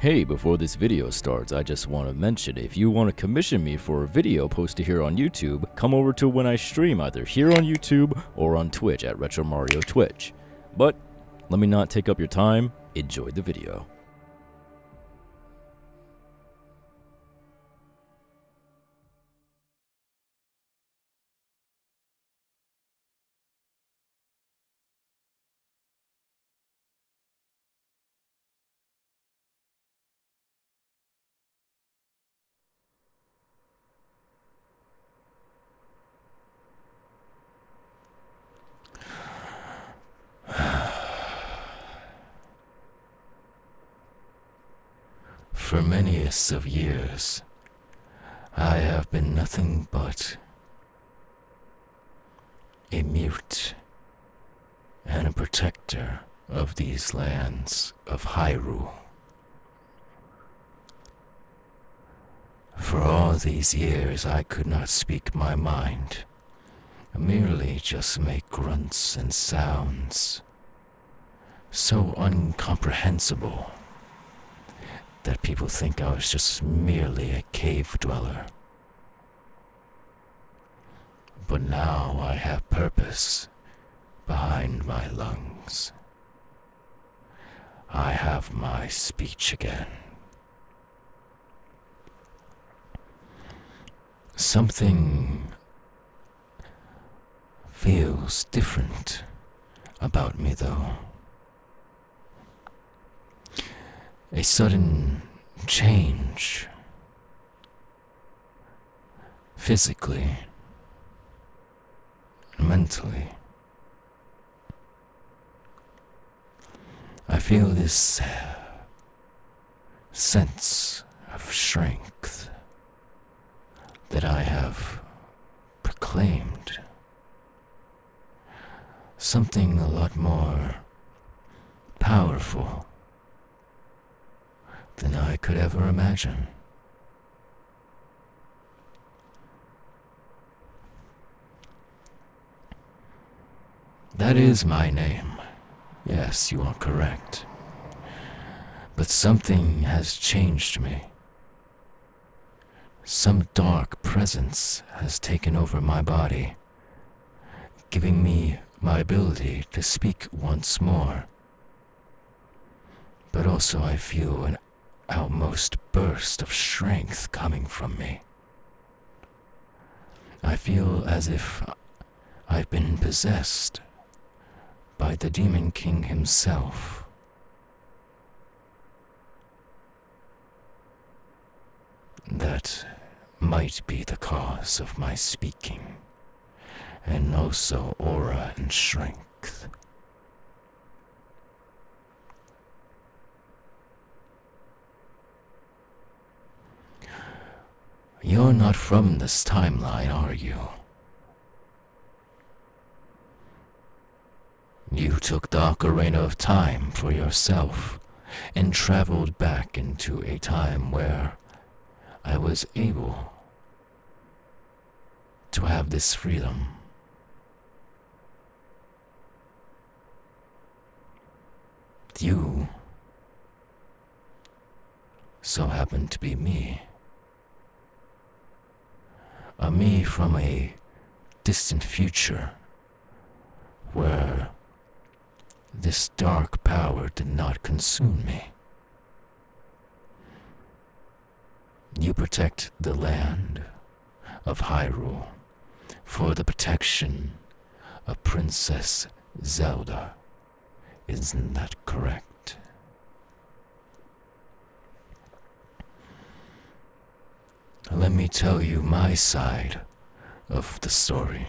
Hey, before this video starts, I just want to mention if you want to commission me for a video posted here on YouTube, come over to when I stream either here on YouTube or on Twitch at Retro Mario Twitch. But let me not take up your time, enjoy the video. For many of years, I have been nothing but a mute and a protector of these lands of Hyrule. For all these years, I could not speak my mind, merely just make grunts and sounds so incomprehensible that people think I was just merely a cave dweller. But now I have purpose behind my lungs. I have my speech again. Something feels different about me, though. A sudden change. Physically, mentally. I feel this sense of strength that I have proclaimed. Something a lot more powerful than I could ever imagine. That is my name. Yes, you are correct. But something has changed me. Some dark presence has taken over my body, giving me my ability to speak once more. But also I feel an outmost burst of strength coming from me. I feel as if I've been possessed by the Demon King himself. That might be the cause of my speaking, and also aura and strength. You're not from this timeline, are you? You took the Ocarina of Time for yourself and traveled back into a time where I was able to have this freedom. You so happened to be me a me from a distant future where this dark power did not consume me. You protect the land of Hyrule for the protection of Princess Zelda. Isn't that correct? Let me tell you my side of the story.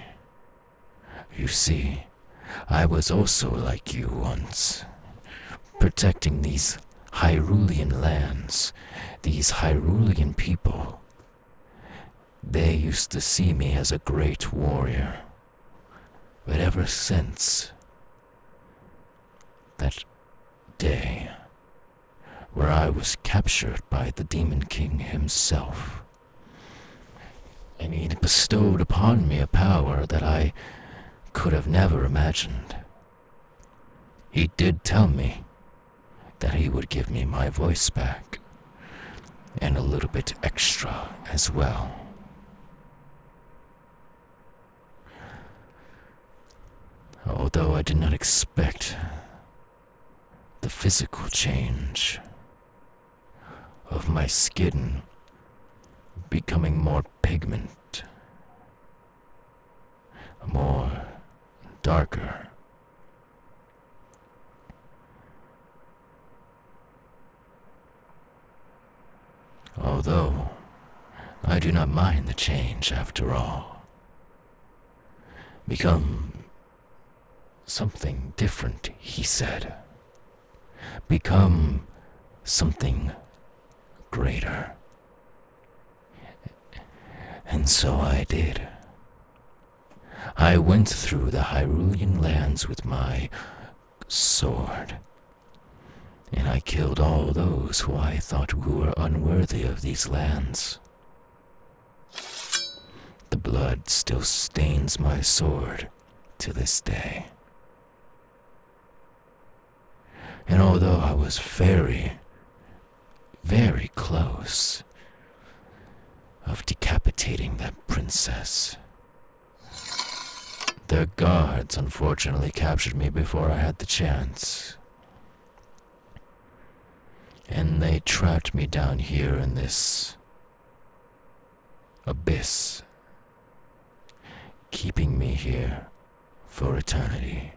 You see, I was also like you once, protecting these Hyrulean lands, these Hyrulean people. They used to see me as a great warrior. But ever since that day where I was captured by the Demon King himself, and he bestowed upon me a power that I could have never imagined. He did tell me that he would give me my voice back. and a little bit extra as well. Although I did not expect the physical change of my skin becoming more pigment, more darker. Although I do not mind the change after all. Become something different, he said. Become something greater. And so I did. I went through the Hyrulean lands with my sword, and I killed all those who I thought were unworthy of these lands. The blood still stains my sword to this day. And although I was very, very close of decapitating that princess, their guards unfortunately captured me before I had the chance. And they trapped me down here in this abyss, keeping me here for eternity.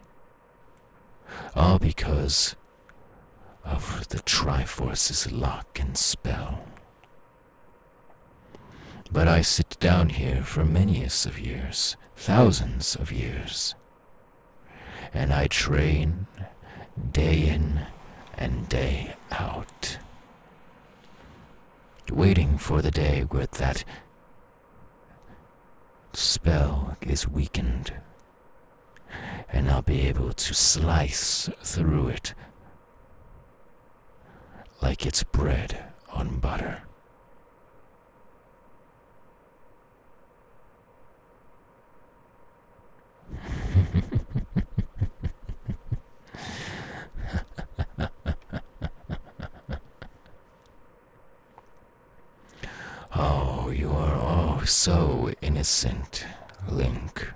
All because of the Triforce's lock and spell. But I sit down here for many of years, thousands of years, and I train day in and day out, waiting for the day where that spell is weakened, and I'll be able to slice through it like it's bread on butter. oh, you so innocent, Link.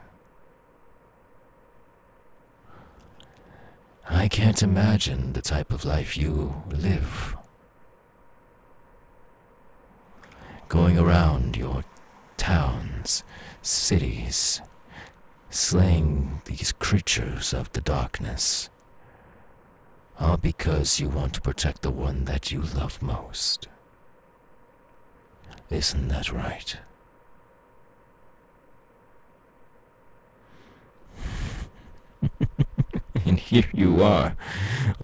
I can't imagine the type of life you live. Going around your towns, cities, slaying these creatures of the darkness. All because you want to protect the one that you love most. Isn't that right? And here you are,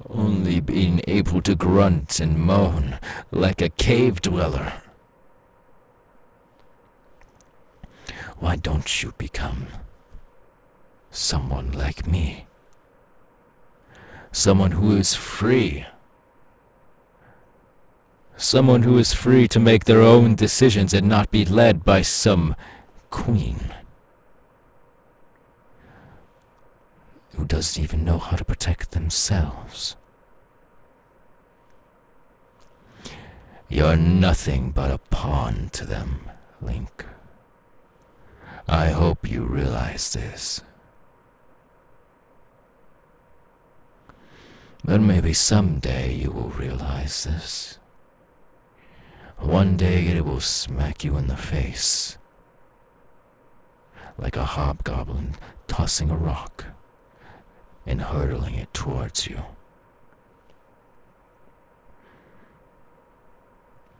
only being able to grunt and moan like a cave dweller. Why don't you become someone like me? Someone who is free. Someone who is free to make their own decisions and not be led by some queen. Who doesn't even know how to protect themselves. You're nothing but a pawn to them, Link. I hope you realize this. But maybe someday you will realize this. One day it will smack you in the face. Like a hobgoblin tossing a rock and hurtling it towards you.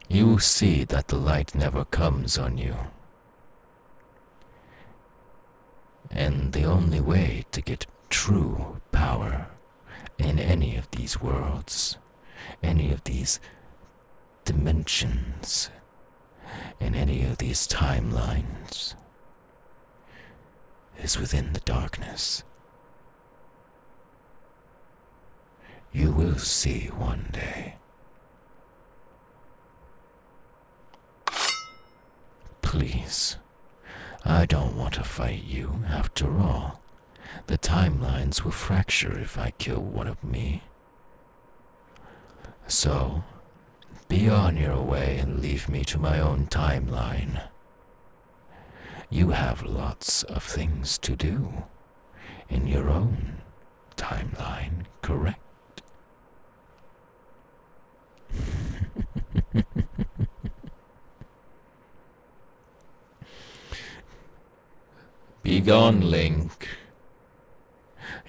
You see that the light never comes on you. And the only way to get true power in any of these worlds, any of these dimensions, in any of these timelines, is within the darkness. You will see one day. Please, I don't want to fight you after all. The timelines will fracture if I kill one of me. So, Be on your way and leave me to my own timeline. You have lots of things to do in your own timeline, correct? Begone, Link.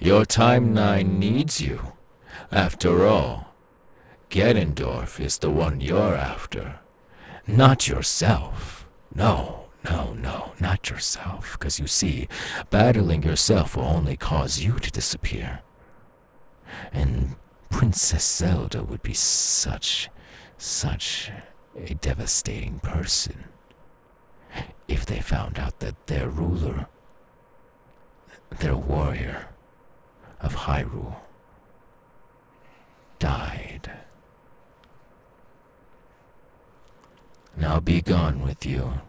Your Time timeline needs you. After all, Ganondorf is the one you're after, not yourself. No, no, no, not yourself. Because you see, battling yourself will only cause you to disappear. And Princess Zelda would be such, such a devastating person if they found out that their ruler, their warrior of Hyrule, died. Now be gone with you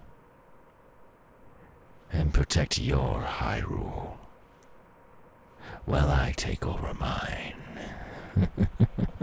and protect your Hyrule while I take over mine.